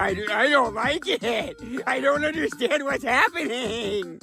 I, I don't like it. I don't understand what's happening.